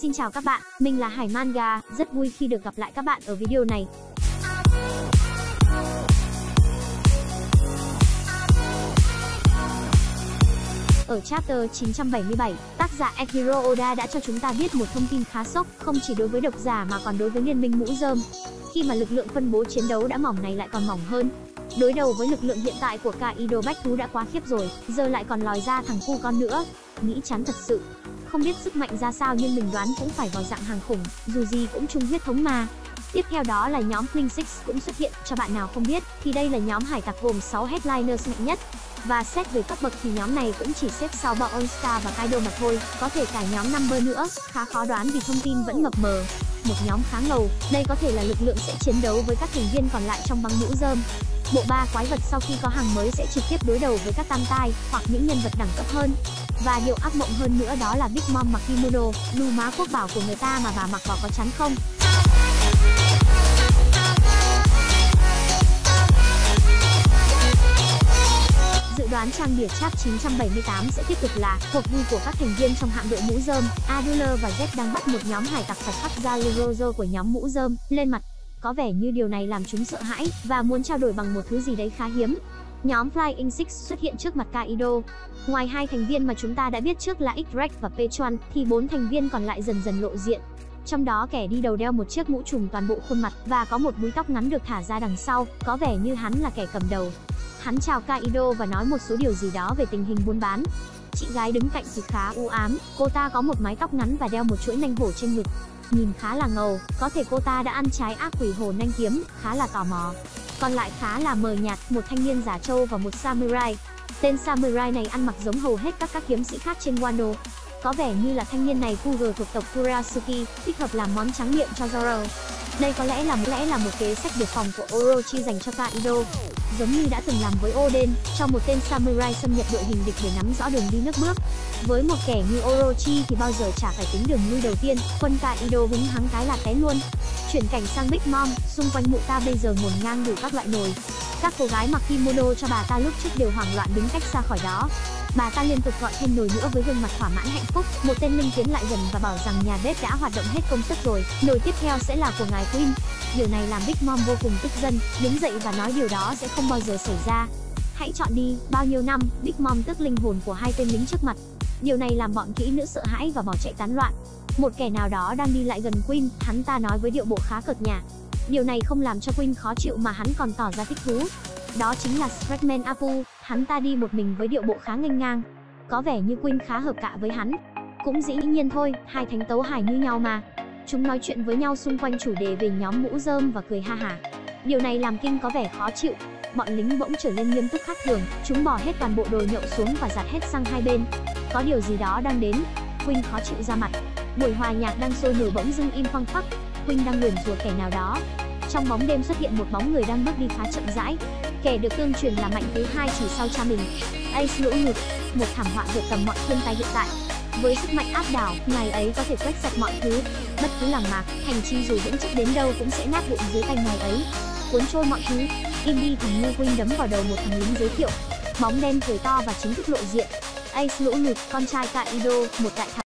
Xin chào các bạn, mình là Hải Manga, rất vui khi được gặp lại các bạn ở video này. Ở chapter 977, tác giả Akiro Oda đã cho chúng ta biết một thông tin khá sốc, không chỉ đối với độc giả mà còn đối với liên minh mũ rơm. Khi mà lực lượng phân bố chiến đấu đã mỏng này lại còn mỏng hơn, Đối đầu với lực lượng hiện tại của Kaido Bách Thú đã quá khiếp rồi, giờ lại còn lòi ra thằng cu con nữa. Nghĩ chán thật sự. Không biết sức mạnh ra sao nhưng mình đoán cũng phải vào dạng hàng khủng, dù gì cũng chung huyết thống mà. Tiếp theo đó là nhóm Clean Six cũng xuất hiện, cho bạn nào không biết, thì đây là nhóm hải tặc gồm 6 headliners mạnh nhất. Và xét về cấp bậc thì nhóm này cũng chỉ xếp sau bọn All Star và Kaido mà thôi, có thể cả nhóm number nữa, khá khó đoán vì thông tin vẫn mập mờ. Một nhóm khá ngầu, đây có thể là lực lượng sẽ chiến đấu với các thành viên còn lại trong băng mũ dơm Bộ ba quái vật sau khi có hàng mới sẽ trực tiếp đối đầu với các tam tai hoặc những nhân vật đẳng cấp hơn. Và điều ác mộng hơn nữa đó là Big Mom mặc kimono, lù má quốc bảo của người ta mà bà mặc vào có chắn không? Dự đoán trang bìa chap 978 sẽ tiếp tục là cuộc vui của các thành viên trong hạm đội mũ rơm. Adler và Z đang bắt một nhóm hải tặc phải khắc ra của nhóm mũ rơm lên mặt có vẻ như điều này làm chúng sợ hãi và muốn trao đổi bằng một thứ gì đấy khá hiếm. Nhóm Flying Six xuất hiện trước mặt Kaido. Ngoài hai thành viên mà chúng ta đã biết trước là X-Rex và Pechuan, thì bốn thành viên còn lại dần dần lộ diện. Trong đó kẻ đi đầu đeo một chiếc mũ trùm toàn bộ khuôn mặt và có một búi tóc ngắn được thả ra đằng sau, có vẻ như hắn là kẻ cầm đầu. Hắn chào Kaido và nói một số điều gì đó về tình hình buôn bán. Chị gái đứng cạnh thì khá u ám, cô ta có một mái tóc ngắn và đeo một chuỗi nanh hổ trên ngực nhìn khá là ngầu, có thể cô ta đã ăn trái ác quỷ hồ nanh kiếm, khá là tò mò. Còn lại khá là mờ nhạt, một thanh niên giả trâu và một samurai. Tên samurai này ăn mặc giống hầu hết các các kiếm sĩ khác trên Wano. Có vẻ như là thanh niên này Google thuộc tộc Kurasuki, thích hợp làm món trắng miệng cho Zoro. Đây có lẽ là lẽ là một kế sách đề phòng của Orochi dành cho Kaido giống như đã từng làm với Oden, cho một tên samurai xâm nhập đội hình địch để nắm rõ đường đi nước bước. Với một kẻ như Orochi thì bao giờ chả phải tính đường lui đầu tiên, quân Kaido hứng hắng cái là té luôn. Chuyển cảnh sang Big Mom, xung quanh mụ ta bây giờ ngổn ngang đủ các loại nồi. Các cô gái mặc kimono cho bà ta lúc trước đều hoảng loạn đứng cách xa khỏi đó. Bà ta liên tục gọi thêm nồi nữa với gương mặt thỏa mãn hạnh phúc. Một tên linh tiến lại gần và bảo rằng nhà bếp đã hoạt động hết công suất rồi, nồi tiếp theo sẽ là của ngài Queen. Điều này làm Big Mom vô cùng tức giận, đứng dậy và nói điều đó sẽ không bao giờ xảy ra. Hãy chọn đi, bao nhiêu năm, Big Mom tức linh hồn của hai tên lính trước mặt. Điều này làm bọn kỹ nữ sợ hãi và bỏ chạy tán loạn. Một kẻ nào đó đang đi lại gần Quinn, hắn ta nói với điệu bộ khá cợt nhả. Điều này không làm cho Quinn khó chịu mà hắn còn tỏ ra thích thú. Đó chính là Spratman Apu, hắn ta đi một mình với điệu bộ khá nghênh ngang. Có vẻ như Quinn khá hợp cạ với hắn. Cũng dĩ nhiên thôi, hai thánh tấu hài như nhau mà. Chúng nói chuyện với nhau xung quanh chủ đề về nhóm mũ rơm và cười ha hả. Điều này làm Kinh có vẻ khó chịu. Bọn lính bỗng trở nên nghiêm túc khác thường, chúng bỏ hết toàn bộ đồ nhậu xuống và giặt hết sang hai bên. Có điều gì đó đang đến. Quinn khó chịu ra mặt. Buổi hòa nhạc đang sôi nổi bỗng dưng im phăng phắc. huynh đang nguyền rủa kẻ nào đó. Trong bóng đêm xuất hiện một bóng người đang bước đi khá chậm rãi. Kẻ được tương truyền là mạnh thứ hai chỉ sau cha mình. Ace lũ ngực, một thảm họa vượt tầm mọi thiên tai hiện tại. Với sức mạnh áp đảo, ngài ấy có thể quét sạch mọi thứ. Bất cứ làng mạc, hành chi dù vững chắc đến đâu cũng sẽ nát vụn dưới tay ngài ấy. Cuốn trôi mọi thứ. Im đi thằng ngu huynh đấm vào đầu một thằng lính giới thiệu. Bóng đen cười to và chính thức lộ diện. Ace lũ ngực, con trai Kaido, một đại thắng.